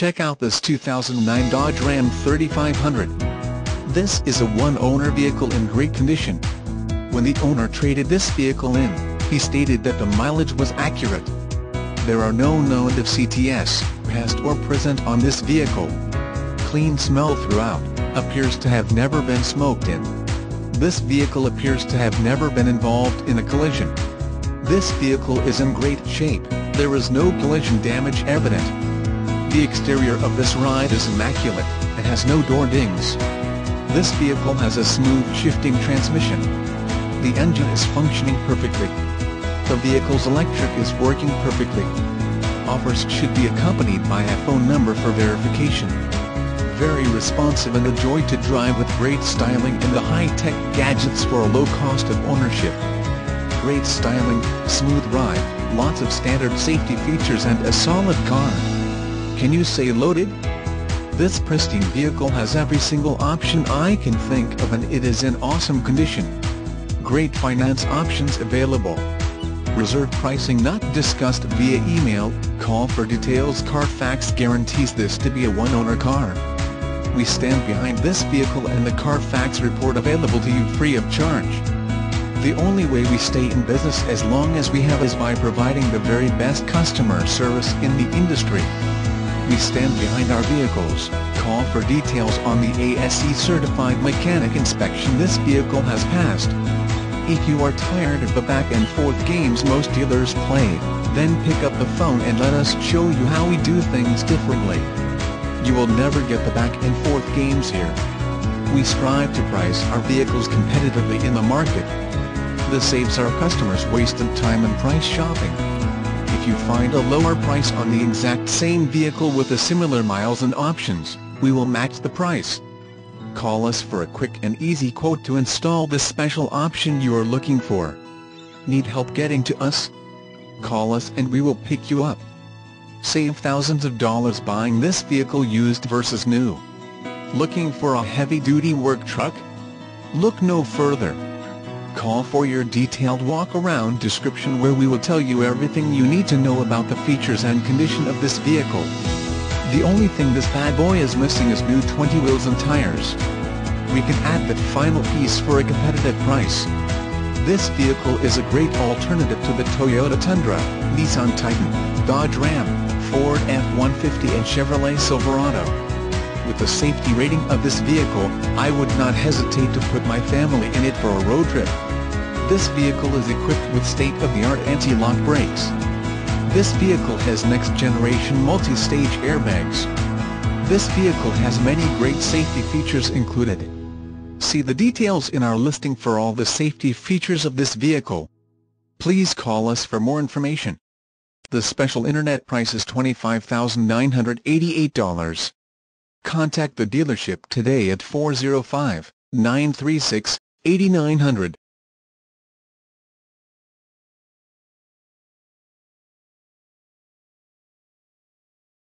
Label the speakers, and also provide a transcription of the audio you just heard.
Speaker 1: Check out this 2009 Dodge Ram 3500. This is a one-owner vehicle in great condition. When the owner traded this vehicle in, he stated that the mileage was accurate. There are no known of CTS, past or present on this vehicle. Clean smell throughout, appears to have never been smoked in. This vehicle appears to have never been involved in a collision. This vehicle is in great shape, there is no collision damage evident. The exterior of this ride is immaculate, and has no door dings. This vehicle has a smooth shifting transmission. The engine is functioning perfectly. The vehicle's electric is working perfectly. Offers should be accompanied by a phone number for verification. Very responsive and a joy to drive with great styling and the high-tech gadgets for a low cost of ownership. Great styling, smooth ride, lots of standard safety features and a solid car. Can you say loaded? This pristine vehicle has every single option I can think of and it is in awesome condition. Great finance options available. Reserve pricing not discussed via email, call for details Carfax guarantees this to be a one-owner car. We stand behind this vehicle and the Carfax report available to you free of charge. The only way we stay in business as long as we have is by providing the very best customer service in the industry. We stand behind our vehicles. Call for details on the ASE certified mechanic inspection this vehicle has passed. If you are tired of the back and forth games most dealers play, then pick up the phone and let us show you how we do things differently. You will never get the back and forth games here. We strive to price our vehicles competitively in the market. This saves our customers wasted time and price shopping. If you find a lower price on the exact same vehicle with a similar miles and options, we will match the price. Call us for a quick and easy quote to install the special option you are looking for. Need help getting to us? Call us and we will pick you up. Save thousands of dollars buying this vehicle used versus new. Looking for a heavy-duty work truck? Look no further. Call for your detailed walk-around description where we will tell you everything you need to know about the features and condition of this vehicle. The only thing this bad boy is missing is new 20 wheels and tires. We can add that final piece for a competitive price. This vehicle is a great alternative to the Toyota Tundra, Nissan Titan, Dodge Ram, Ford F-150 and Chevrolet Silverado. With the safety rating of this vehicle, I would not hesitate to put my family in it for a road trip. This vehicle is equipped with state-of-the-art anti-lock brakes. This vehicle has next-generation multi-stage airbags. This vehicle has many great safety features included. See the details in our listing for all the safety features of this vehicle. Please call us for more information. The special internet price is $25,988. Contact the dealership today at 405-936-8900.